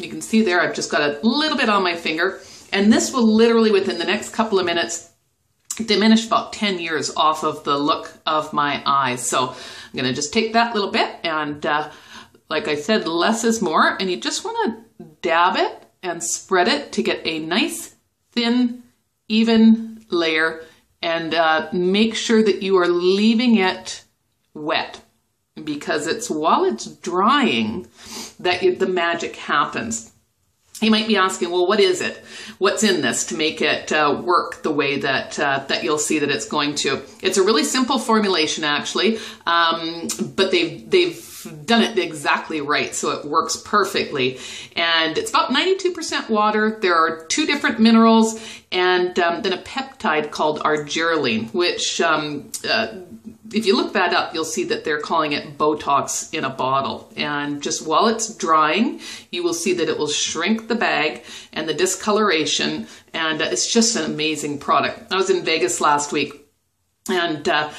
You can see there, I've just got a little bit on my finger. And this will literally, within the next couple of minutes, diminish about 10 years off of the look of my eyes. So I'm going to just take that little bit and uh, like I said, less is more. And you just want to dab it and spread it to get a nice, thin, even layer and uh, make sure that you are leaving it wet because it's while it's drying that the magic happens. You might be asking, well, what is it? What's in this to make it uh, work the way that uh, that you'll see that it's going to? It's a really simple formulation, actually, um, but they've they've done it exactly right, so it works perfectly. And it's about 92% water. There are two different minerals, and um, then a peptide called argireline, which um, uh, if you look that up, you'll see that they're calling it Botox in a bottle. And just while it's drying, you will see that it will shrink the bag and the discoloration. And it's just an amazing product. I was in Vegas last week and uh,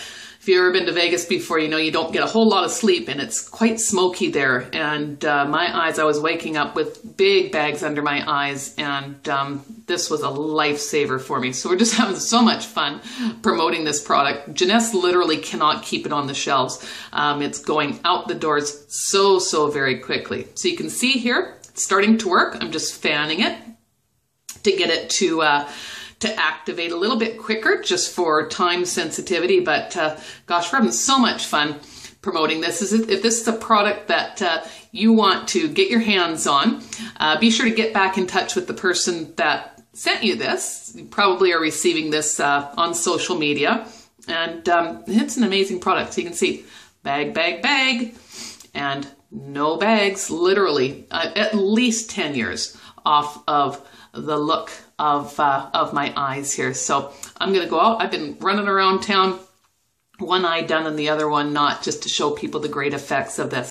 if you've ever been to Vegas before, you know you don't get a whole lot of sleep and it's quite smoky there. And uh, my eyes, I was waking up with big bags under my eyes, and um, this was a lifesaver for me. So we're just having so much fun promoting this product. Jeunesse literally cannot keep it on the shelves. Um, it's going out the doors so, so very quickly. So you can see here, starting to work. I'm just fanning it to get it to uh, to activate a little bit quicker just for time sensitivity. But uh, gosh, we're having so much fun promoting this. Is if this is a product that uh, you want to get your hands on, uh, be sure to get back in touch with the person that sent you this. You probably are receiving this uh, on social media. And um, it's an amazing product. So you can see bag, bag, bag, and no bags, literally uh, at least 10 years off of the look of, uh, of my eyes here. So I'm going to go out. I've been running around town, one eye done and the other one not, just to show people the great effects of this.